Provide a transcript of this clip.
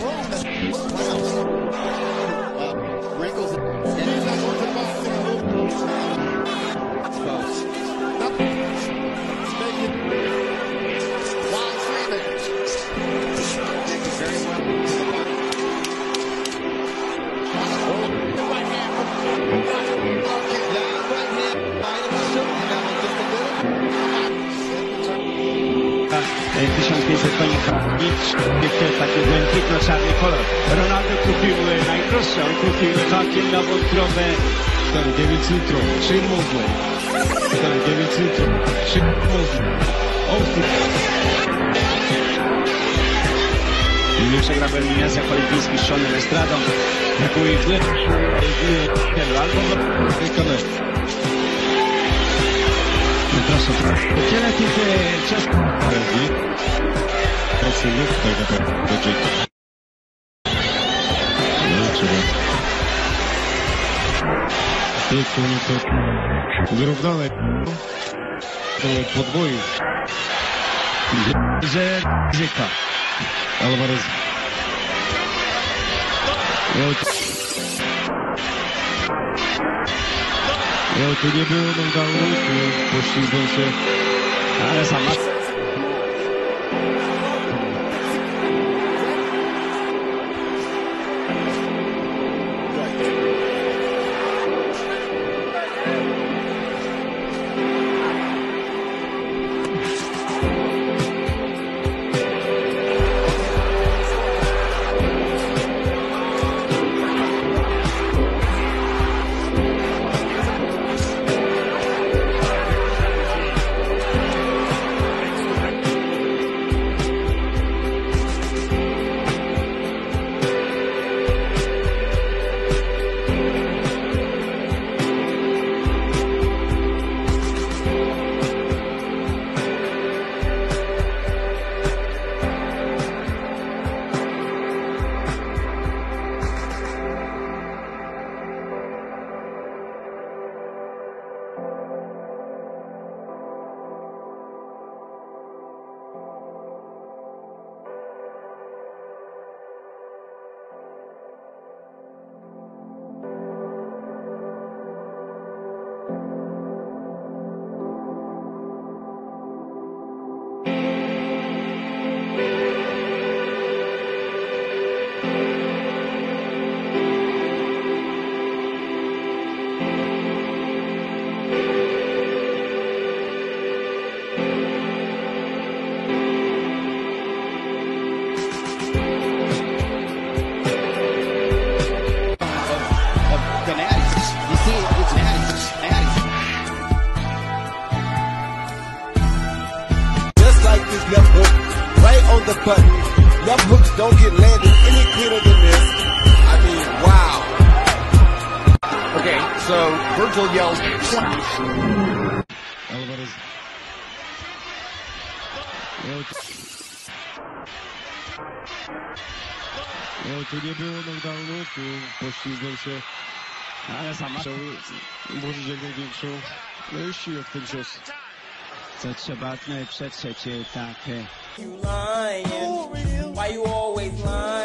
Uh, 1500 koni nic, jeszcze taki błękitno-czarny kolor. Ronaldo kupił e, najprostsze, on kupił całkiem nową krowę 49 litrów, 3 mózgły. 49 litrów, 3 mózgły. Nie przegra Berlinia z olimpijski z Seanem Estradą. Brakuje źle. Albo wykonać. Proszę, proszę. Wiele tych e, абсолютно напряжение. Wyrównane podwoju. Że Żyka. Alvarez. No tu nie było nam dało, poszli się. Ale sama. Left hook, right on the button. Left hooks don't get landed any cleaner than this. I mean, wow. Okay, so Virgil yells. Alvarez. No, tu... nie było knockdownu, tu poślizgnął się. Ale sama. Chciał włożyć jak największą no i siłę w ten cios. Co trzeba e, przetrzeć e, tak. e, You lying? Why you always lying?